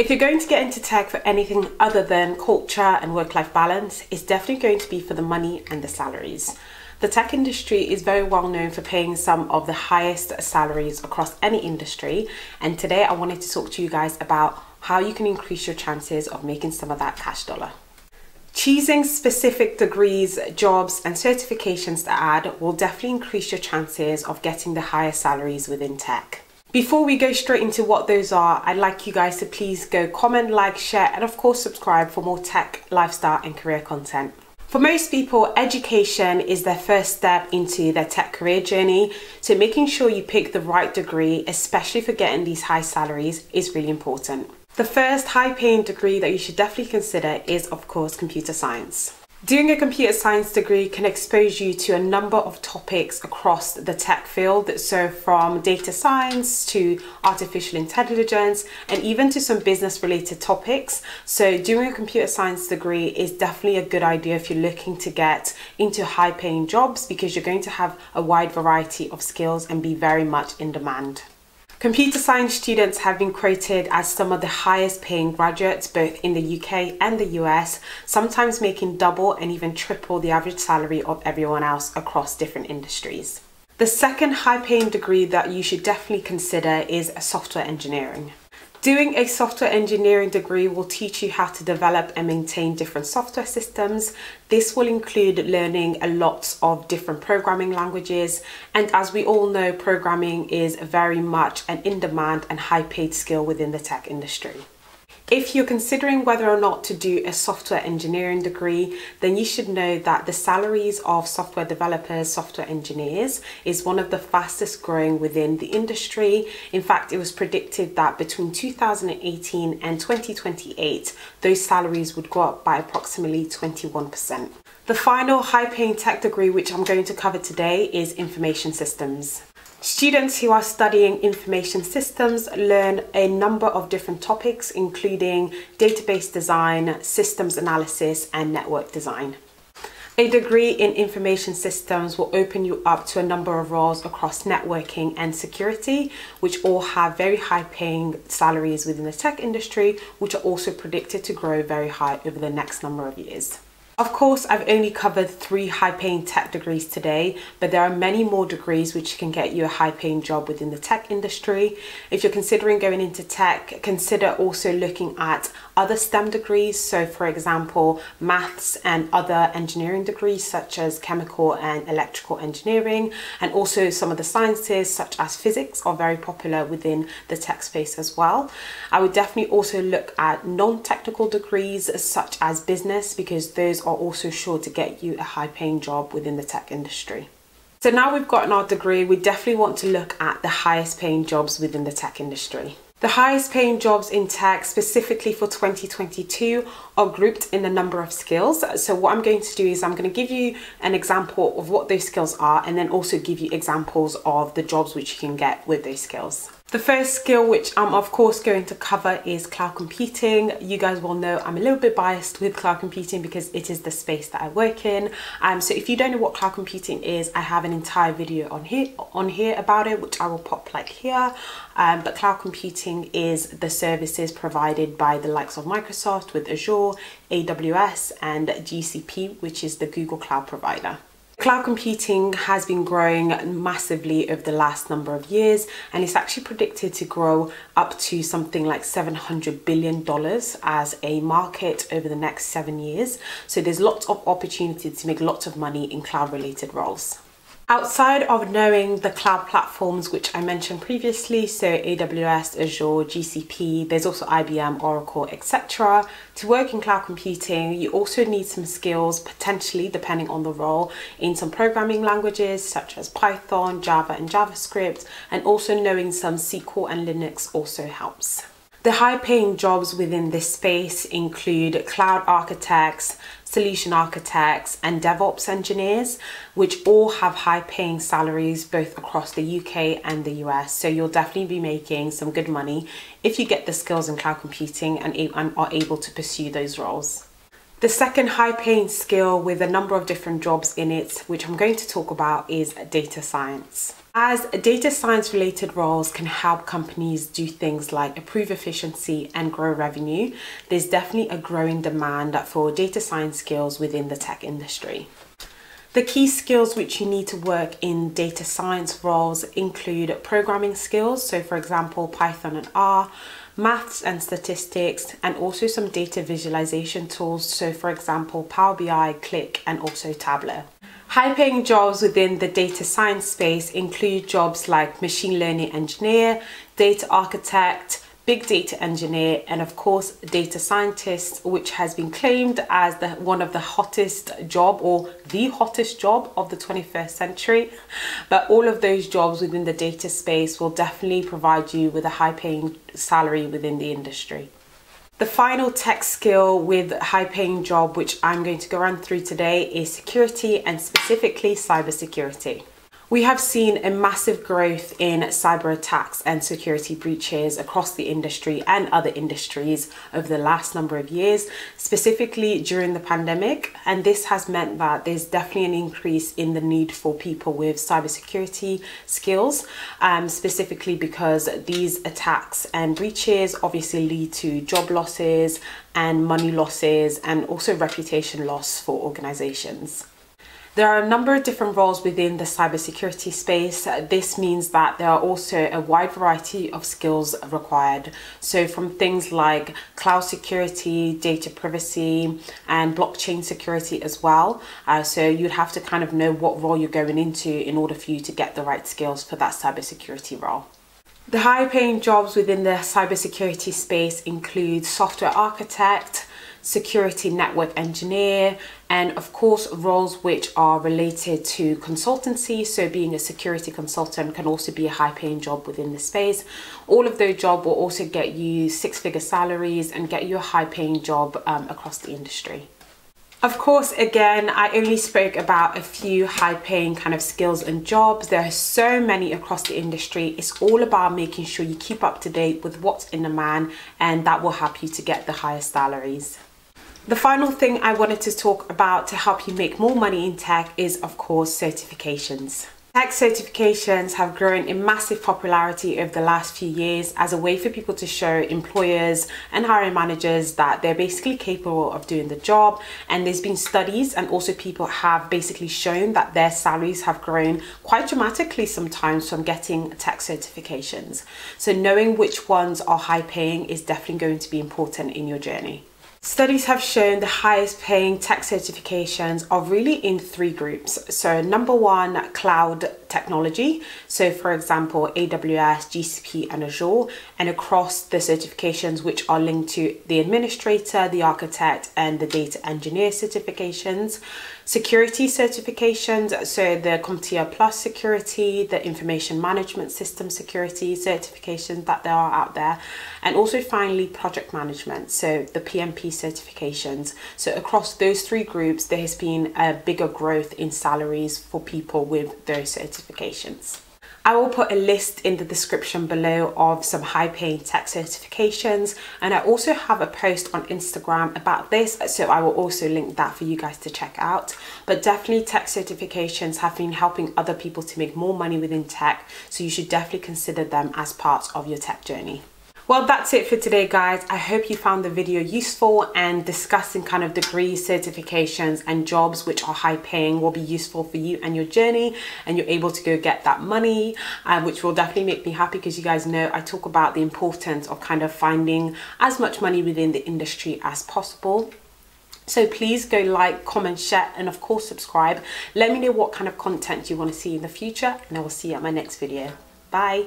If you're going to get into tech for anything other than culture and work life balance, it's definitely going to be for the money and the salaries. The tech industry is very well known for paying some of the highest salaries across any industry, and today I wanted to talk to you guys about how you can increase your chances of making some of that cash dollar. Choosing specific degrees, jobs, and certifications to add will definitely increase your chances of getting the higher salaries within tech. Before we go straight into what those are, I'd like you guys to please go comment, like, share, and of course subscribe for more tech, lifestyle, and career content. For most people, education is their first step into their tech career journey. So making sure you pick the right degree, especially for getting these high salaries, is really important. The first high paying degree that you should definitely consider is, of course, computer science. Doing a computer science degree can expose you to a number of topics across the tech field. So, from data science to artificial intelligence, and even to some business related topics. So, doing a computer science degree is definitely a good idea if you're looking to get into high paying jobs because you're going to have a wide variety of skills and be very much in demand. Computer science students have been quoted as some of the highest paying graduates both in the UK and the US, sometimes making double and even triple the average salary of everyone else across different industries. The second high paying degree that you should definitely consider is software engineering. Doing a software engineering degree will teach you how to develop and maintain different software systems. This will include learning a lot of different programming languages. And as we all know, programming is very much an in demand and high paid skill within the tech industry. If you're considering whether or not to do a software engineering degree, then you should know that the salaries of software developers, software engineers is one of the fastest growing within the industry. In fact, it was predicted that between 2018 and 2028, those salaries would go up by approximately 21%. The final high paying tech degree, which I'm going to cover today, is information systems. Students who are studying information systems learn a number of different topics, including database design, systems analysis, and network design. A degree in information systems will open you up to a number of roles across networking and security, which all have very high paying salaries within the tech industry, which are also predicted to grow very high over the next number of years. Of course, I've only covered three high paying tech degrees today, but there are many more degrees which can get you a high paying job within the tech industry. If you're considering going into tech, consider also looking at other STEM degrees. So, for example, maths and other engineering degrees such as chemical and electrical engineering, and also some of the sciences such as physics are very popular within the tech space as well. I would definitely also look at non technical degrees such as business because those are also sure to get you a high paying job within the tech industry. So now we've gotten our degree, we definitely want to look at the highest paying jobs within the tech industry. The highest paying jobs in tech, specifically for 2022, are grouped in the number of skills. So, what I'm going to do is I'm going to give you an example of what those skills are and then also give you examples of the jobs which you can get with those skills. The first skill which I'm of course going to cover is cloud computing. You guys will know I'm a little bit biased with cloud computing because it is the space that I work in. Um, so if you don't know what cloud computing is, I have an entire video on here on here about it, which I will pop like here. Um, but cloud computing is the services provided by the likes of Microsoft with Azure, AWS, and GCP, which is the Google Cloud provider. Cloud computing has been growing massively over the last number of years, and it's actually predicted to grow up to something like $700 billion as a market over the next seven years. So there's lots of opportunity to make lots of money in cloud related roles. Outside of knowing the cloud platforms which I mentioned previously, so AWS, Azure, GCP, there's also IBM, Oracle, etc. To work in cloud computing, you also need some skills, potentially depending on the role, in some programming languages such as Python, Java, and JavaScript, and also knowing some SQL and Linux also helps. The high paying jobs within this space include cloud architects, solution architects, and DevOps engineers, which all have high paying salaries both across the UK and the US. So you'll definitely be making some good money if you get the skills in cloud computing and, and are able to pursue those roles. The second high paying skill with a number of different jobs in it, which I'm going to talk about, is data science. As data science related roles can help companies do things like improve efficiency and grow revenue, there's definitely a growing demand for data science skills within the tech industry. The key skills which you need to work in data science roles include programming skills, so for example, Python and R, maths and statistics, and also some data visualization tools, so for example, Power BI, Qlik, and also Tableau. High paying jobs within the data science space include jobs like machine learning engineer, data architect, big data engineer, and of course, data scientist, which has been claimed as the, one of the hottest job or the hottest job of the 21st century. But all of those jobs within the data space will definitely provide you with a high paying salary within the industry. The final tech skill with high paying job, which I'm going to go run through today, is security and specifically cybersecurity. We have seen a massive growth in cyber attacks and security breaches across the industry and other industries over the last number of years, specifically during the pandemic. And this has meant that there's definitely an increase in the need for people with cybersecurity skills, um, specifically because these attacks and breaches obviously lead to job losses and money losses and also reputation loss for organizations. There are a number of different roles within the cybersecurity space. This means that there are also a wide variety of skills required. So, from things like cloud security, data privacy, and blockchain security as well. Uh, so, you'd have to kind of know what role you're going into in order for you to get the right skills for that cybersecurity role. The high paying jobs within the cybersecurity space include software architect, security network engineer, and of course, roles which are related to consultancy. So, being a security consultant can also be a high paying job within the space. All of those jobs will also get you six figure salaries and get you a high paying job um, across the industry. Of course, again, I only spoke about a few high paying kind of skills and jobs. There are so many across the industry. It's all about making sure you keep up to date with what's in demand, and that will help you to get the highest salaries. The final thing I wanted to talk about to help you make more money in tech is, of course, certifications. Tech certifications have grown in massive popularity over the last few years as a way for people to show employers and hiring managers that they're basically capable of doing the job. And there's been studies, and also people have basically shown that their salaries have grown quite dramatically sometimes from getting tech certifications. So, knowing which ones are high paying is definitely going to be important in your journey. Studies have shown the highest paying tech certifications are really in three groups. So, number one, cloud technology. So, for example, AWS, GCP, and Azure, and across the certifications which are linked to the administrator, the architect, and the data engineer certifications security certifications, so the CompTIA Plus security, the information management system security certifications that there are out there, and also finally project management, so the PMP certifications. So across those three groups, there has been a bigger growth in salaries for people with those certifications. I will put a list in the description below of some high paying tech certifications and I also have a post on Instagram about this so I will also link that for you guys to check out but definitely tech certifications have been helping other people to make more money within tech so you should definitely consider them as part of your tech journey. Well, that's it for today, guys. I hope you found the video useful and discussing kind of degrees, certifications, and jobs which are high paying will be useful for you and your journey, and you're able to go get that money, uh, which will definitely make me happy because you guys know I talk about the importance of kind of finding as much money within the industry as possible. So please go like, comment, share, and of course subscribe. Let me know what kind of content you want to see in the future, and I will see you at my next video. Bye.